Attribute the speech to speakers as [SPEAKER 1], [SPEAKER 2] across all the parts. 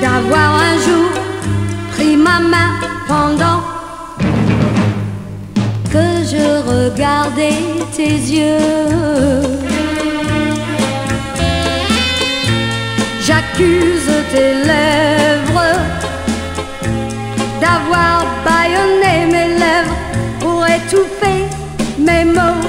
[SPEAKER 1] D'avoir un jour pris ma main pendant que je regardais tes yeux. J'accuse tes lèvres d'avoir bâillonné mes lèvres pour étouffer mes mots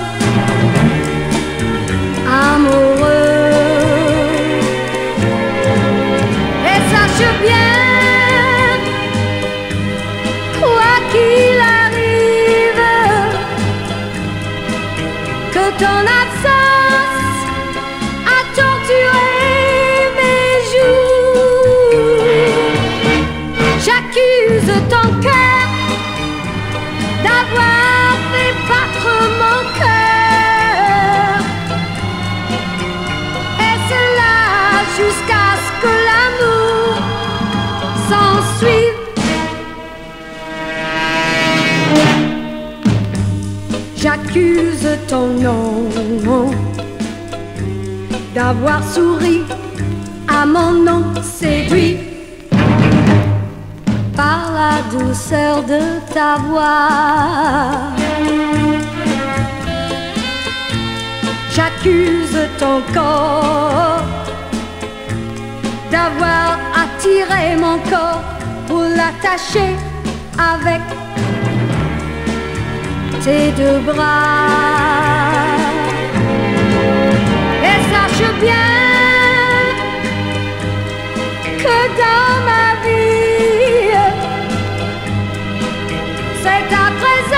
[SPEAKER 1] ton absence a torturé mes jours. J'accuse ton cœur d'avoir fait battre mon cœur. Et cela jusqu'à ce que l'amour s'ensuive. J'accuse ton nom d'avoir souri à mon nom séduit par la douceur de ta voix. J'accuse ton corps d'avoir attiré mon corps pour l'attacher avec tes deux bras. Et sache bien que dans ma vie, c'est ta présence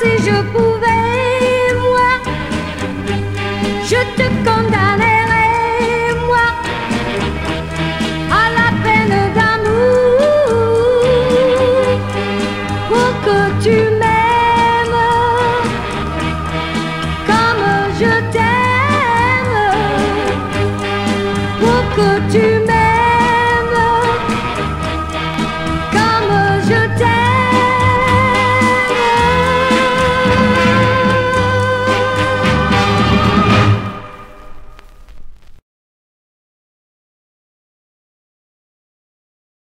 [SPEAKER 1] si je pouvais, moi, je te condamnerais, moi, à la peine d'amour, pour que tu m'aimes. Comme je t'aime, pour que tu m'aimes.